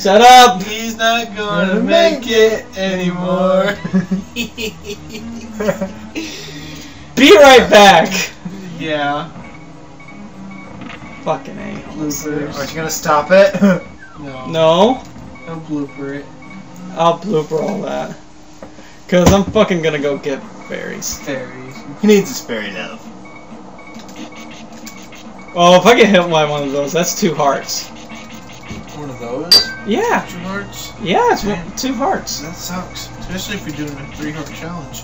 Shut up! He's not gonna make it anymore. Be right back! yeah. Fucking A. Bloopers. Aren't you gonna stop it? No. No, Don't blooper it. I'll blooper all that. Cause I'm fucking gonna go get berries. Fairies. he needs his fairy now. Oh, if I get hit by one of those, that's two hearts. One of those? Yeah, Two hearts? yeah, it's one, two hearts. That sucks. Especially if you're doing a three heart challenge.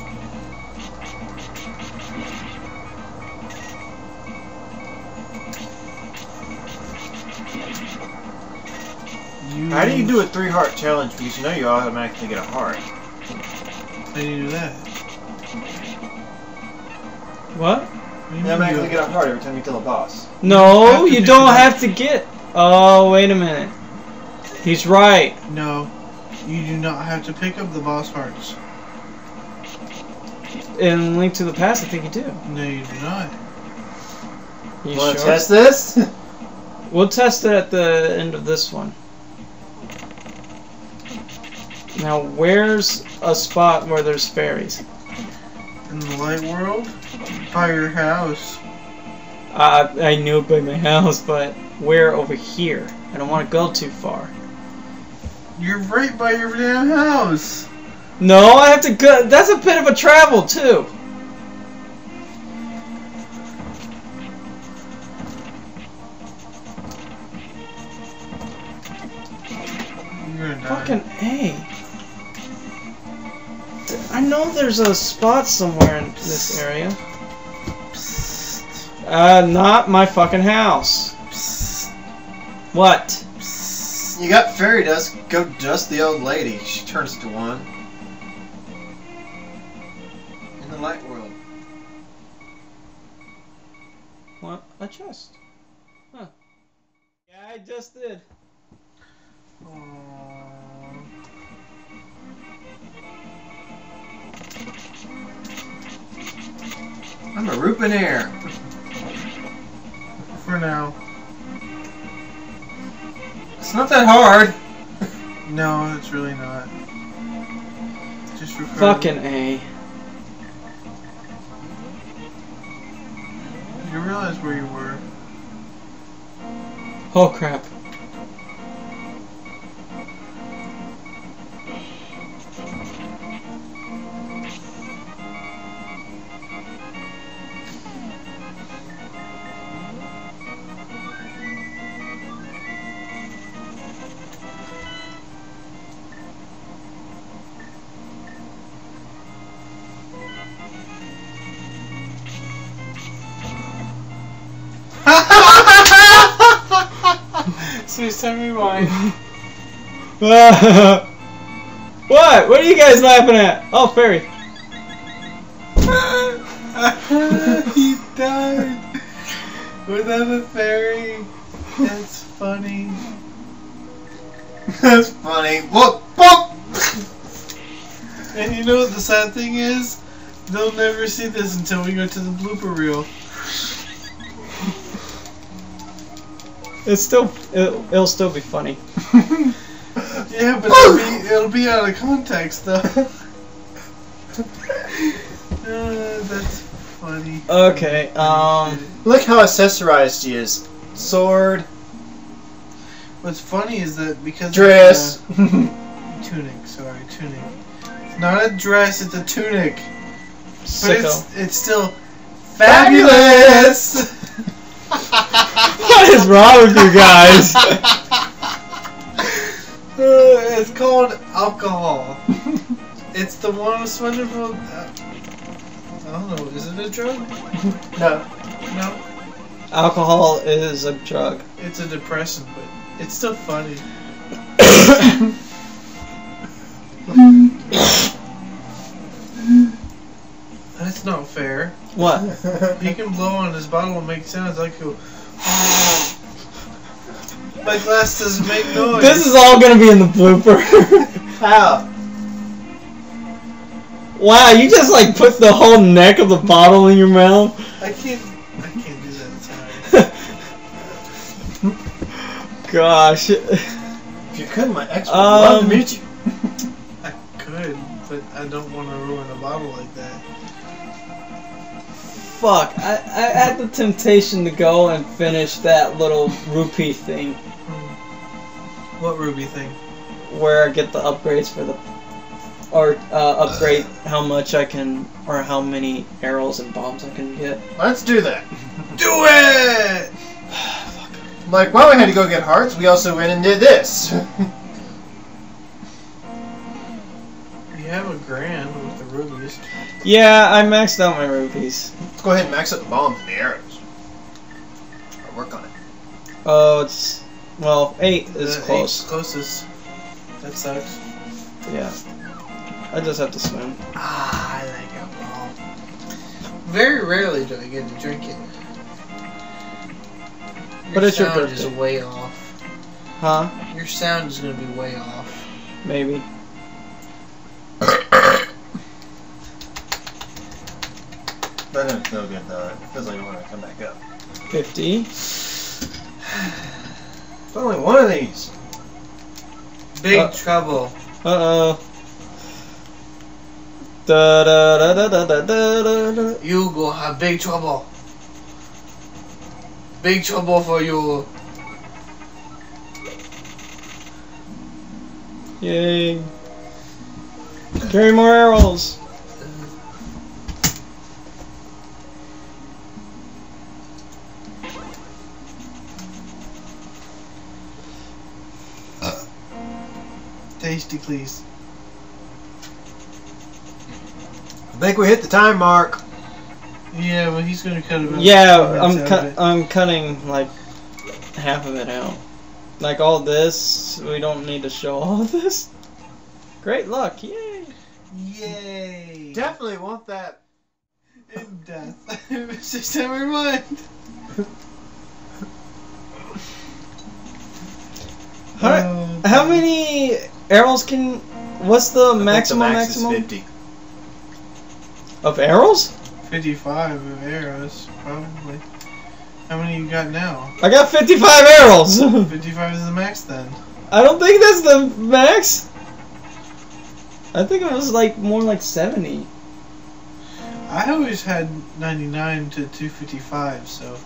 You How do you do a three heart challenge? Because you know you automatically get a heart. How do you do that? What? What do You mean automatically get a heart every time you kill a boss. No, have you do don't that. have to get. Oh, wait a minute. He's right. No. You do not have to pick up the boss hearts. In Link to the Past, I think you do. No, you do not. You Wanna sure? test this? We'll test it at the end of this one. Now, where's a spot where there's fairies? In the light world? By your house. Uh, I knew it by my house, but where over here? I don't want to go too far. You're right by your damn house. No, I have to go. That's a bit of a travel, too. You're gonna die. Fucking A. I know there's a spot somewhere in this area. Psst, Uh, not my fucking house. psst, What? You got fairy dust. Go dust the old lady. She turns to one. In the light world. What? A chest. Huh. Yeah, I just did. Aww. I'm a Rupinair. For now. It's not that hard. No, it's really not. Just refer Fucking A. You realize where you were. Oh crap. Please tell me why. what? What are you guys laughing at? Oh, fairy. he died without a fairy. That's funny. That's funny. Whoop, whoop. And you know what the sad thing is? They'll never see this until we go to the blooper reel. It's still. It'll, it'll still be funny. Yeah, but it'll be, it'll be out of context though. Uh, that's funny. Okay. Um. Look how accessorized she is. Sword, What's funny is that because dress. the- tunic, sorry, tunic. It's not a dress, it's a tunic. But Sicko. it's it's still fabulous. What is wrong with you guys? Uh, it's called alcohol. it's the one with SpongeBob. Uh, I don't know. Is it a drug? no. No, Alcohol is a drug. it's a depressant, but it's still funny. That's not fair. What? He can blow on his bottle and make sounds like he'll. My glass doesn't make noise. This is all gonna be in the blooper. How? wow, you just like put the whole neck of the bottle in your mouth. I can't. I can't do that. Gosh. If you could, my ex would love to Um, meet you. I could, but I don't want to ruin a bottle like that. Fuck, I, I had the temptation to go and finish that little rupee thing What ruby thing? where I get the upgrades for the. Or uh, upgrade how much I can, or how many arrows and bombs I can get. Let's do that. Do it! Like, while we had to go get hearts, we also went and did this. You have a grand with the rubies. Yeah, I maxed out my rupees. Let's go ahead and max out the bombs and the arrows. I'll work on it. Oh, it's. Well, 8 is The close. eight's closest. That sucks. Yeah. I just have to swim. Ah, I like alcohol. Very rarely do I get to drink it. But it's your sound is way off. Huh? Your sound is gonna be way off. Maybe. That didn't feel good though. It feels like you want to come back up. 50. It's only one of these. Big uh, trouble. Uh oh. Da, da, da, da, da, da, da, You go have big trouble. Big trouble for you. Yay. Carry more arrows. Tasty, please. I think we hit the time mark. Yeah, well, he's gonna cut it. Yeah, I'm out of cut. it. I'm cutting like half of it out. Like all this, we don't need to show all of this. Great luck! Yay! Yay! Definitely want that. In death. it's just never mind. How, Oh, how many arrows can? What's the I think maximum the max maximum is 50. of arrows? 55 of arrows, probably. How many you got now? I got 55 arrows. 55 is the max then. I don't think that's the max. I think it was like more like 70. I always had 99 to 255, so.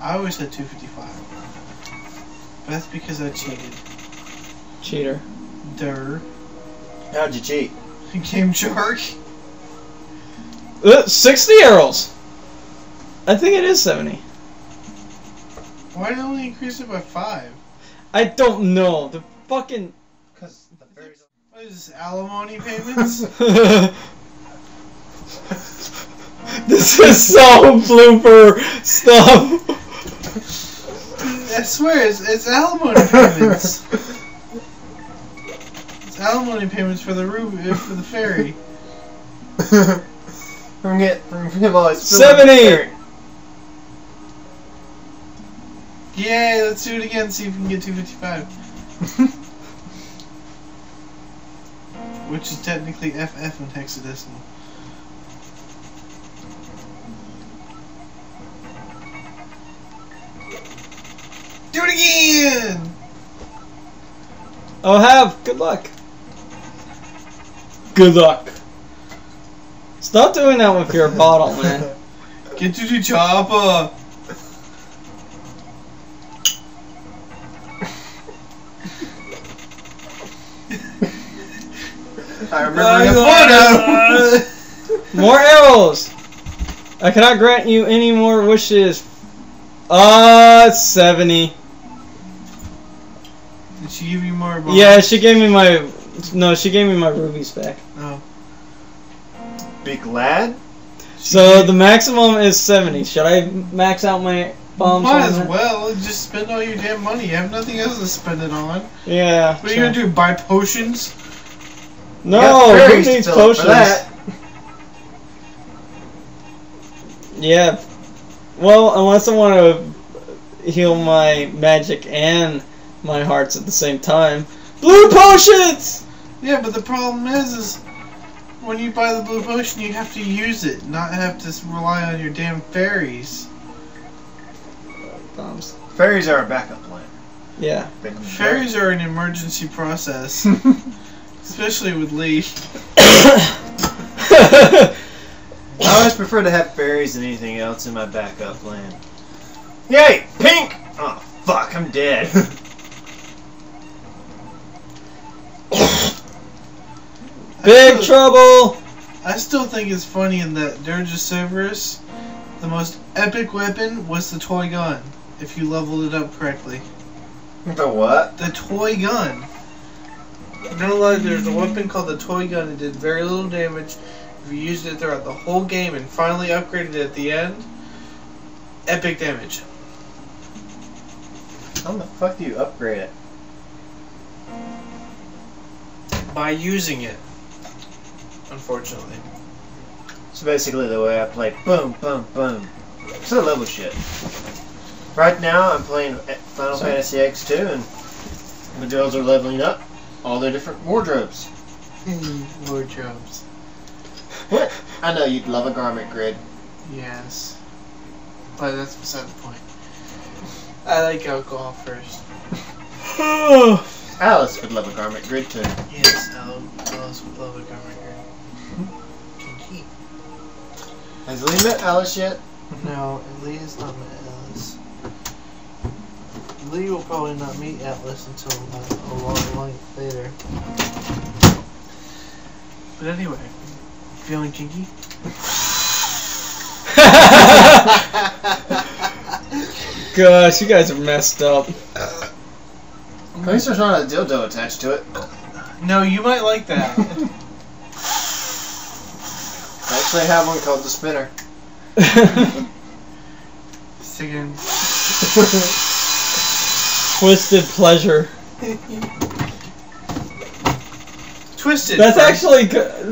I always had 255. But that's because I cheated. Cheater. Durr. How'd you cheat? Game Shark. Uh, 60 arrows. I think it is 70. Why did it only increase it by 5? I don't know. The fucking. Because the fairies. What is this, alimony payments? this is so blooper stuff. I swear, it's, it's alimony payments. It's alimony payments for the ruby, uh, for the fairy. from get from him always 70. Yay, let's do it again, see if we can get 255. Which is technically FF in hexadecimal. Do it again! Oh, have. Good luck. Good luck. Stop doing that with your bottle, man. Get to the chopper! I remember a photo. More arrows! I cannot grant you any more wishes. Uh, 70. Did she give you more bombs? Yeah, she gave me my. No, she gave me my rubies back. Oh. Be glad. She So the maximum is 70. Should I max out my bombs? Might as that? well. Just spend all your damn money. You have nothing else to spend it on. Yeah. What are you gonna do? Buy potions? No, who to needs potions? Yeah. Well, unless I want to heal my magic and my hearts at the same time. Blue potions! Yeah, but the problem is, is when you buy the blue potion, you have to use it, not have to rely on your damn fairies. Bombs. Fairies are a backup plan. Yeah. Fairies are an emergency process, especially with Li. I always prefer to have fairies than anything else in my backup plan. Yay! Pink! Oh, fuck, I'm dead. Big trouble. I still think it's funny in that Dirge of Cerberus, the most epic weapon was the toy gun, if you leveled it up correctly. the what? The toy gun. No lie, there's a weapon called the toy gun. It did very little damage. If you used it throughout the whole game and finally upgraded it at the end, epic damage. How the fuck do you upgrade it? By using it. Unfortunately. So basically the way I play boom, boom, boom. It's So level shit. Right now I'm playing Final Sorry. Fantasy X2 and the girls are leveling up all their different wardrobes. Hmm, wardrobes. What? I know you'd love a garment grid. Yes. But that's beside the point. I like alcohol first. Alice would love a garment grid too. Yes, Al- Alice would love a garment Has Li met Alice yet? No, Li has not met Alice. Li will probably not meet Atlas until uh, a long, long later. But anyway, feeling kinky? Gosh, you guys are messed up. At least there's not a dildo attached to it. No, you might like that. I actually have one called the spinner. Singing. Twisted pleasure. Twisted. That's for- actually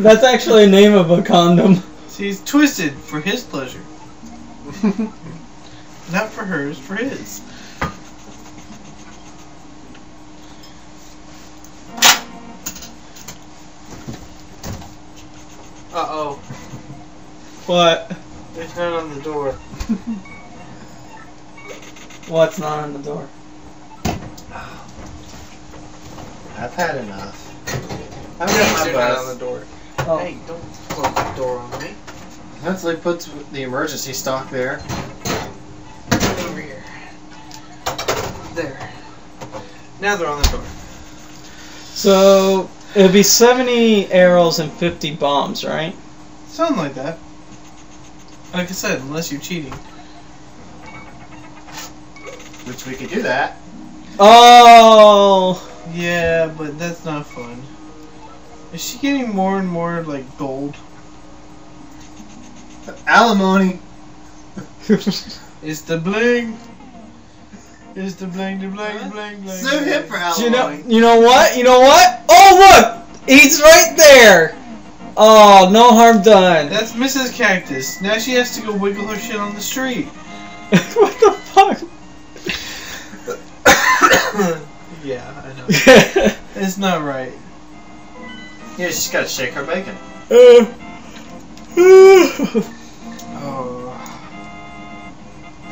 that's actually a name of a condom. See, he's twisted for his pleasure. Not for hers, for his. Uh oh. What? There's none on the door. What's not on the door? I've had enough. I've There's got my none on the door. Oh. Hey, don't close the door on me. Once Li puts the emergency stock there, Over here. There. Now they're on the door. So it'd be seventy arrows and fifty bombs, right? Something like that. Like I said, unless you're cheating. which we could do that. Oh. Yeah, but that's not fun. Is she getting more and more like gold? Alimony. It's the bling. It's the bling, the bling, bling, bling. So hip for Do you know? You know what? You know what? Oh look, he's right there. Oh, no harm done. That's Mrs. Cactus. Now she has to go wiggle her shit on the street. what the fuck? yeah, I know. It's not right. Yeah, she's got to shake her bacon. Uh, uh. Oh.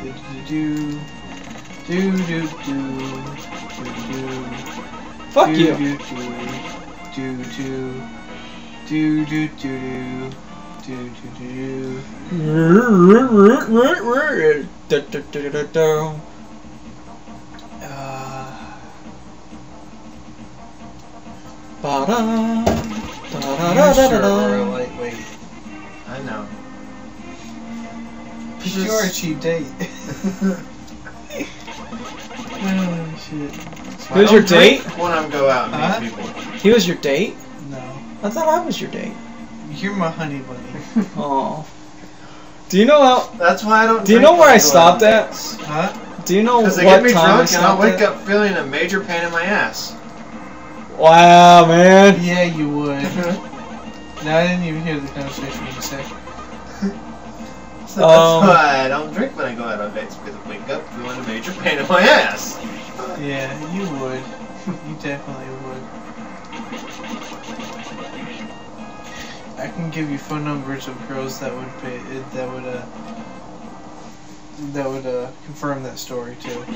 Do do do do do do do. Fuck do, you. Do do do do do do do do. Do do do do. Uh, ba da da da da da da da. I know. Just... Cheap date. oh shit. He your date? When I go out and meet people. He was your date? No. I thought I was your date. You're my honey bunny. Oh. Do you know how? That's why I don't. Do you know where I stopped at? Huh? Do you know what Because they get me time I drunk and I'll stopped wake at? up feeling a major pain in my ass. Wow, man. Yeah, you would. no, I didn't even hear the conversation you said. So Um, that's why I don't drink when I go out on dates because I wake up feeling a major pain in my ass. Yeah, you would. You definitely would. I can give you phone numbers of girls that would pay, that would uh that would uh confirm that story too.